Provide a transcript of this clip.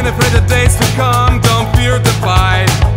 and afraid the days to come, don't fear the fight.